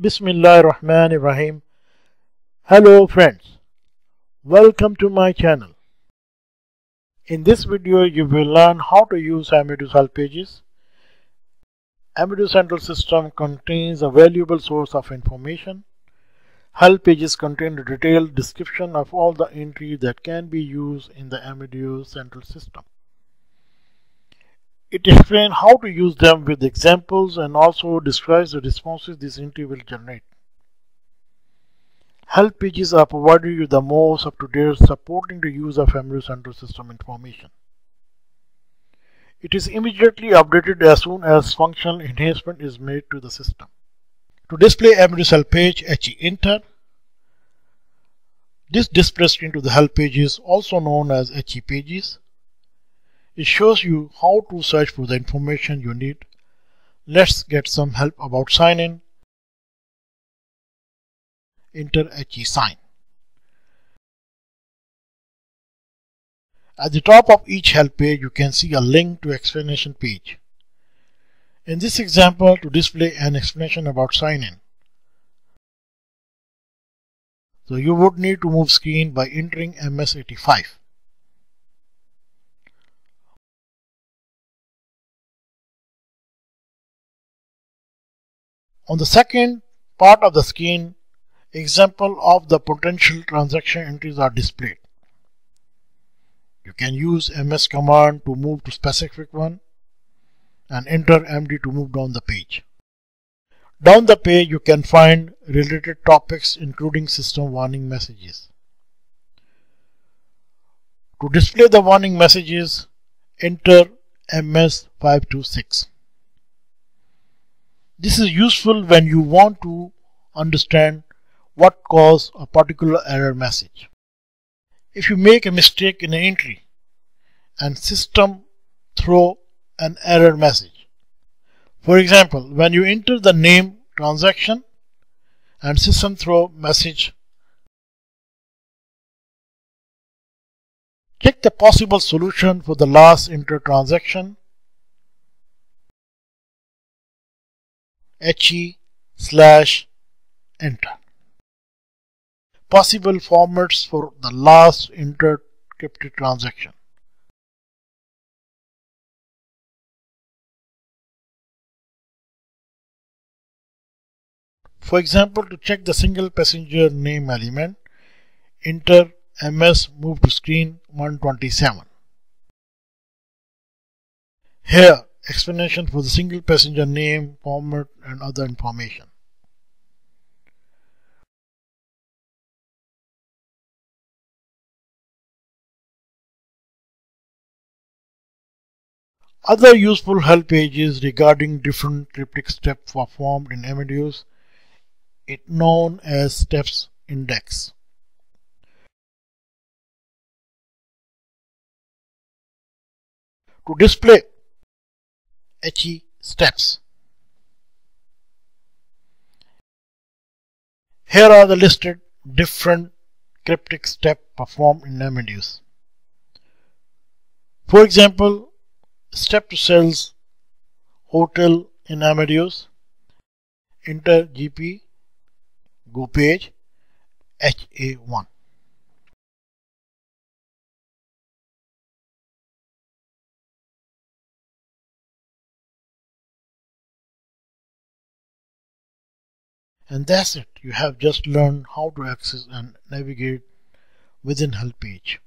Bismillah Rahman Rahim. Hello friends, welcome to my channel. In this video you will learn how to use Amadeus Help Pages. Amadeus Central System contains a valuable source of information. Help Pages contain a detailed description of all the entries that can be used in the Amadeus Central System. It explains how to use them with examples and also describes the responses this entry will generate. Help pages are provided you the most up-to-date supporting the use of Amadeus Central System information. It is immediately updated as soon as functional enhancement is made to the system. To display Amadeus Help page, HE enter. This display screen to the help pages, also known as HE pages. It shows you how to search for the information you need. Let's get some help about sign in. Enter HE sign. At the top of each help page, you can see a link to explanation page. In this example, to display an explanation about sign in. So you would need to move screen by entering MS85. On the second part of the screen, example of the potential transaction entries are displayed. You can use ms command to move to specific one and enter md to move down the page. Down the page you can find related topics including system warning messages. To display the warning messages, enter MS526. This is useful when you want to understand what caused a particular error message. If you make a mistake in an entry and system throw an error message. For example, when you enter the name transaction and system throw message check the possible solution for the last enter transaction he slash enter. Possible formats for the last encrypted transaction. For example, to check the single passenger name element, enter ms move to screen 127. Here, explanation for the single passenger name, format and other information. Other useful help pages regarding different cryptic steps performed in Amadeus, it known as steps index. To display HE steps. Here are the listed different cryptic steps performed in Amadeus. For example, step to sales hotel in Amadeus, enter GP, go page, HA1. And that's it. You have just learned how to access and navigate within help page.